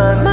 I'm. my